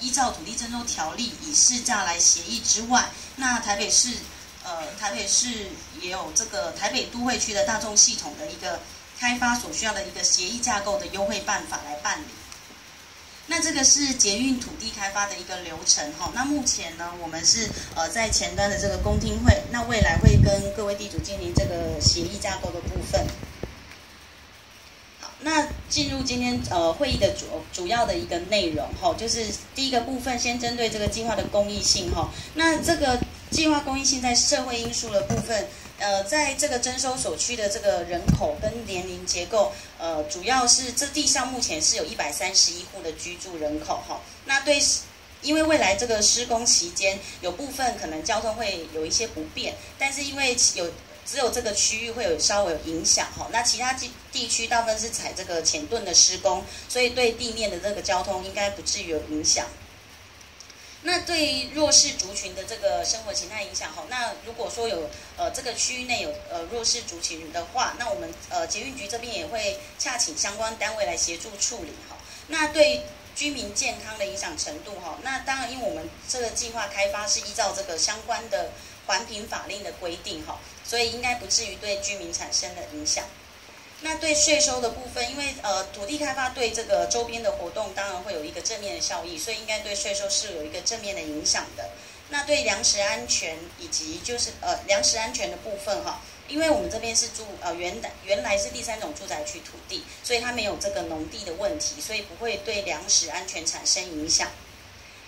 依照土地征收条例以市价来协议之外，那台北市呃台北市也有这个台北都会区的大众系统的一个开发所需要的一个协议架构的优惠办法来办理。那这个是捷运土地开发的一个流程哈。那目前呢，我们是呃在前端的这个公听会，那未来会跟各位地主进行这个协议架构的部分。那进入今天呃会议的主主要的一个内容哈，就是第一个部分先针对这个计划的公益性哈。那这个计划公益性在社会因素的部分，呃，在这个征收所需的这个人口跟年龄结构，呃，主要是这地上目前是有一百三十一户的居住人口哈。那对，因为未来这个施工期间有部分可能交通会有一些不便，但是因为有。只有这个区域会有稍微有影响哈，那其他地地区大部分是采这个浅盾的施工，所以对地面的这个交通应该不至于有影响。那对于弱势族群的这个生活形态影响哈，那如果说有呃这个区域内有呃弱势族群的话，那我们呃捷运局这边也会洽请相关单位来协助处理哈。那对居民健康的影响程度哈，那当然因为我们这个计划开发是依照这个相关的环评法令的规定哈。所以应该不至于对居民产生的影响。那对税收的部分，因为呃土地开发对这个周边的活动当然会有一个正面的效益，所以应该对税收是有一个正面的影响的。那对粮食安全以及就是呃粮食安全的部分哈，因为我们这边是住呃原原来是第三种住宅区土地，所以它没有这个农地的问题，所以不会对粮食安全产生影响。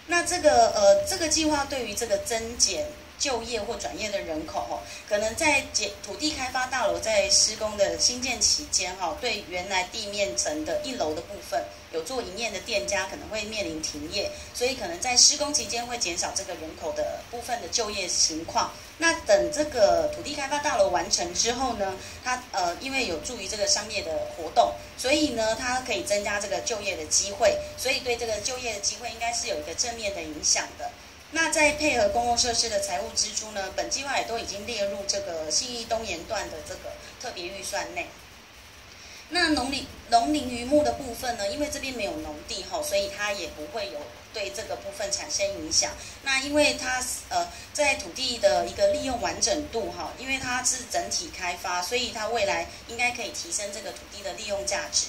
那这个呃这个计划对于这个增减。就业或转业的人口，哦，可能在建土地开发大楼在施工的新建期间，哈，对原来地面层的一楼的部分有做营业的店家可能会面临停业，所以可能在施工期间会减少这个人口的部分的就业情况。那等这个土地开发大楼完成之后呢，它呃，因为有助于这个商业的活动，所以呢，它可以增加这个就业的机会，所以对这个就业的机会应该是有一个正面的影响的。那在配合公共设施的财务支出呢？本计划也都已经列入这个信义东延段的这个特别预算内。那农林农林渔牧的部分呢？因为这边没有农地哈，所以它也不会有对这个部分产生影响。那因为它呃在土地的一个利用完整度哈，因为它是整体开发，所以它未来应该可以提升这个土地的利用价值。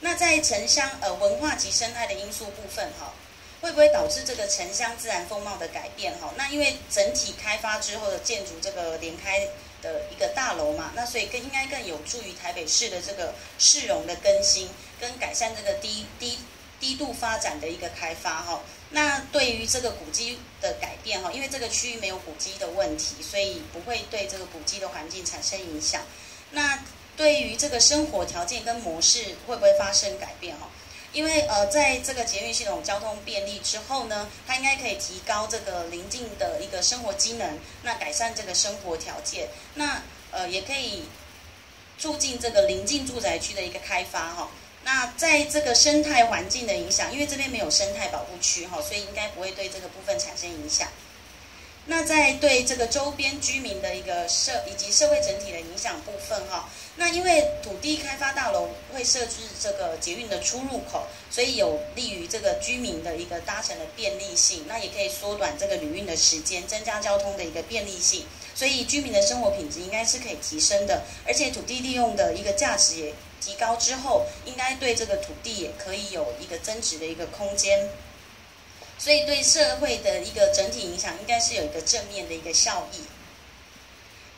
那在城乡呃文化及生态的因素部分哈。会不会导致这个城乡自然风貌的改变？哈，那因为整体开发之后的建筑这个连开的一个大楼嘛，那所以更应该更有助于台北市的这个市容的更新跟改善这个低低低度发展的一个开发哈。那对于这个古迹的改变哈，因为这个区域没有古迹的问题，所以不会对这个古迹的环境产生影响。那对于这个生活条件跟模式会不会发生改变？哈？因为呃，在这个捷运系统交通便利之后呢，它应该可以提高这个邻近的一个生活机能，那改善这个生活条件，那呃也可以促进这个邻近住宅区的一个开发哈。那在这个生态环境的影响，因为这边没有生态保护区哈，所以应该不会对这个部分产生影响。那在对这个周边居民的一个社以及社会整体的影响部分哈。那因为土地开发大楼会设置这个捷运的出入口，所以有利于这个居民的一个搭乘的便利性。那也可以缩短这个旅运的时间，增加交通的一个便利性。所以居民的生活品质应该是可以提升的，而且土地利用的一个价值也提高之后，应该对这个土地也可以有一个增值的一个空间。所以对社会的一个整体影响，应该是有一个正面的一个效益。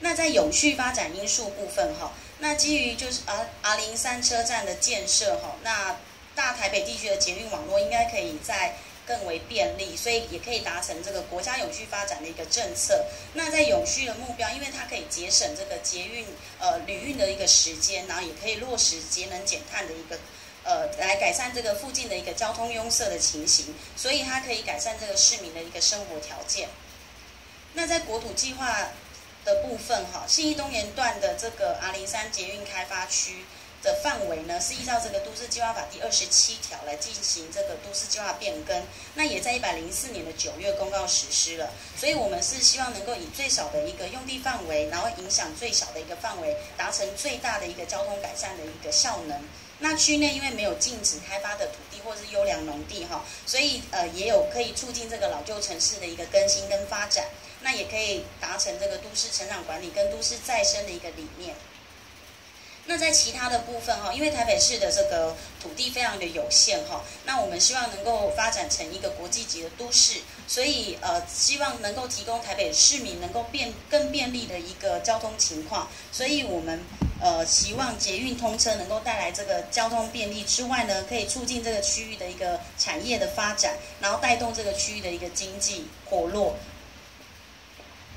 那在永续发展因素部分，哈。那基于就是啊 R 零三车站的建设哈，那大台北地区的捷运网络应该可以在更为便利，所以也可以达成这个国家永续发展的一个政策。那在永续的目标，因为它可以节省这个捷运呃旅运的一个时间，然后也可以落实节能减碳的一个呃来改善这个附近的一个交通拥塞的情形，所以它可以改善这个市民的一个生活条件。那在国土计划。的部分哈，信义东沿段的这个阿里山捷运开发区的范围呢，是依照这个都市计划法第二十七条来进行这个都市计划变更，那也在一百零四年的九月公告实施了，所以我们是希望能够以最少的一个用地范围，然后影响最小的一个范围，达成最大的一个交通改善的一个效能。那区内因为没有禁止开发的土地。或者是优良农地哈，所以呃也有可以促进这个老旧城市的一个更新跟发展，那也可以达成这个都市成长管理跟都市再生的一个理念。那在其他的部分哈，因为台北市的这个土地非常的有限哈，那我们希望能够发展成一个国际级的都市，所以呃希望能够提供台北市民能够便更便利的一个交通情况，所以我们呃希望捷运通车能够带来这个交通便利之外呢，可以促进这个区域的一个产业的发展，然后带动这个区域的一个经济活络。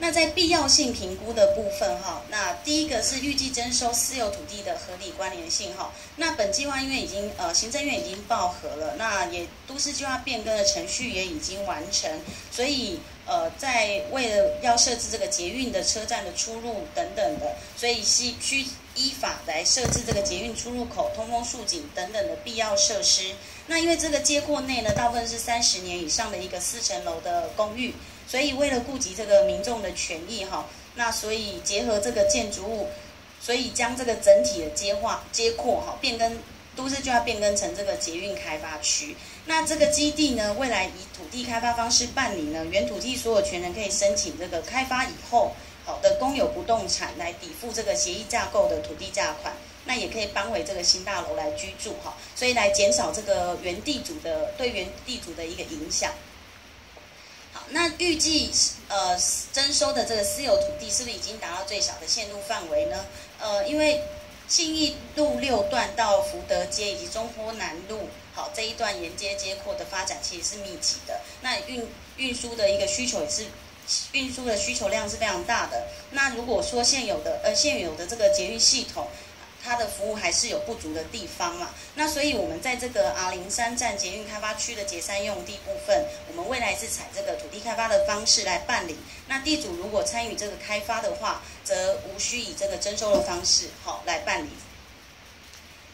那在必要性评估的部分哈，那第一个是预计征收私有土地的合理关联性哈。那本计划因为已经呃行政院已经报核了，那也都市计划变更的程序也已经完成，所以呃在为了要设置这个捷运的车站的出入等等的，所以需需依法来设置这个捷运出入口、通风竖井等等的必要设施。那因为这个街廓内呢，大部分是三十年以上的一个四层楼的公寓。所以为了顾及这个民众的权益哈，那所以结合这个建筑物，所以将这个整体的接化接扩哈变更，都市就要变更成这个捷运开发区。那这个基地呢，未来以土地开发方式办理呢，原土地所有权人可以申请这个开发以后好的公有不动产来抵付这个协议架构的土地价款，那也可以搬回这个新大楼来居住哈，所以来减少这个原地主的对原地主的一个影响。那预计呃征收的这个私有土地是不是已经达到最小的限度范围呢？呃，因为信义路六段到福德街以及中坡南路，好这一段沿街街廓的发展其实是密集的，那运运输的一个需求也是运输的需求量是非常大的。那如果说现有的呃现有的这个捷运系统，它的服务还是有不足的地方嘛？那所以我们在这个阿灵山站捷运开发区的解散用地部分，我们未来是采这个土地开发的方式来办理。那地主如果参与这个开发的话，则无需以这个征收的方式好来办理。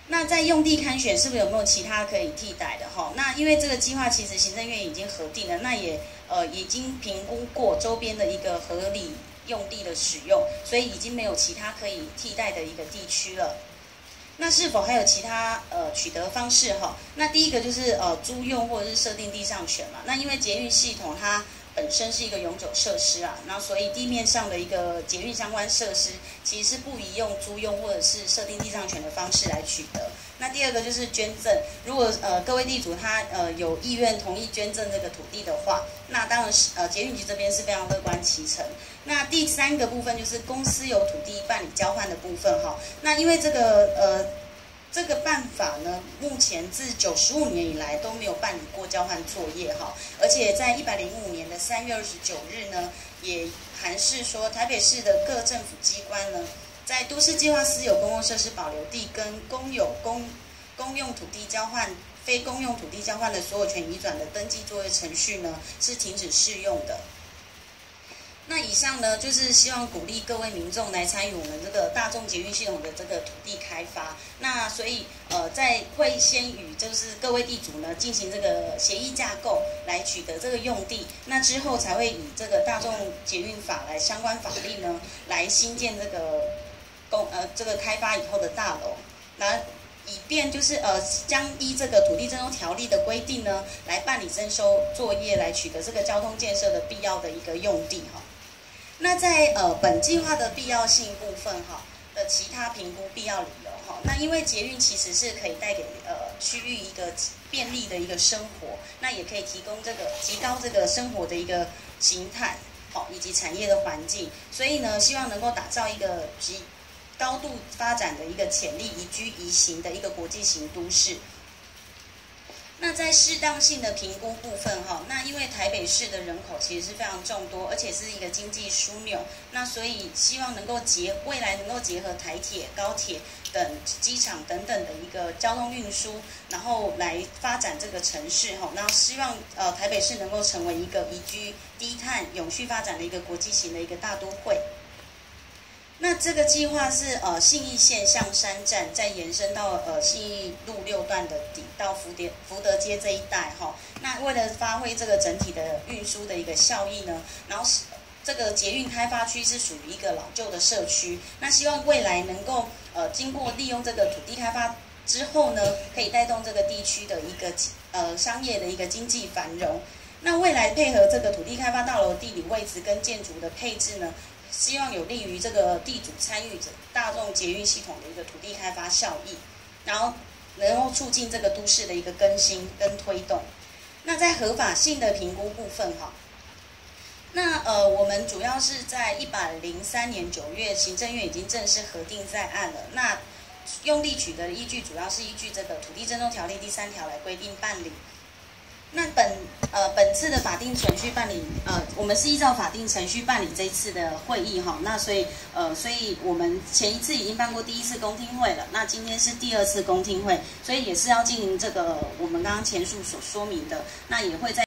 那在用地勘选是不是有没有其他可以替代的哈？那因为这个计划其实行政院已经核定了，那也呃已经评估过周边的一个合理。用地的使用，所以已经没有其他可以替代的一个地区了。那是否还有其他呃取得方式哈？那第一个就是呃租用或者是设定地上权嘛。那因为捷运系统它。本身是一个永久设施啊，那所以地面上的一个捷运相关设施，其实是不宜用租用或者是设定地上权的方式来取得。那第二个就是捐赠，如果呃各位地主他呃有意愿同意捐赠这个土地的话，那当然是呃捷运局这边是非常乐观其成。那第三个部分就是公司有土地办理交换的部分哈，那因为这个呃。这个办法呢，目前自九十五年以来都没有办理过交换作业哈，而且在一百零五年的三月二十九日呢，也还是说台北市的各政府机关呢，在都市计划私有公共设施保留地跟公有公公用土地交换、非公用土地交换的所有权移转的登记作业程序呢，是停止适用的。那以上呢，就是希望鼓励各位民众来参与我们这个大众捷运系统的这个土地开发。那所以，呃，在会先与就是各位地主呢进行这个协议架构，来取得这个用地。那之后才会以这个大众捷运法来相关法律呢，来新建这个公呃这个开发以后的大楼，那以便就是呃将依这个土地征收条例的规定呢，来办理征收作业，来取得这个交通建设的必要的一个用地哈。那在呃本计划的必要性部分哈的其他评估必要理由哈，那因为捷运其实是可以带给呃区域一个便利的一个生活，那也可以提供这个提高这个生活的一个形态好以及产业的环境，所以呢希望能够打造一个极高度发展的一个潜力宜居宜行的一个国际型都市。那在适当性的评估部分，哈，那因为台北市的人口其实是非常众多，而且是一个经济枢纽，那所以希望能够结未来能够结合台铁、高铁等机场等等的一个交通运输，然后来发展这个城市，哈，那希望呃台北市能够成为一个宜居、低碳、永续发展的一个国际型的一个大都会。那这个计划是呃信义线象山站，再延伸到呃信义路六段的底到福德福德街这一带哈。那为了发挥这个整体的运输的一个效益呢，然后这个捷运开发区是属于一个老旧的社区，那希望未来能够呃经过利用这个土地开发之后呢，可以带动这个地区的一个呃商业的一个经济繁荣。那未来配合这个土地开发道路地理位置跟建筑的配置呢，希望有利于这个地主参与者大众捷运系统的一个土地开发效益，然后能够促进这个都市的一个更新跟推动。那在合法性的评估部分哈，那呃我们主要是在一百零三年九月，行政院已经正式核定在案了。那用地取得的依据主要是依据这个土地征收条例第三条来规定办理。那本呃本次的法定程序办理，呃，我们是依照法定程序办理这次的会议哈。那所以呃，所以我们前一次已经办过第一次公听会了，那今天是第二次公听会，所以也是要进行这个我们刚刚前述所说明的，那也会在。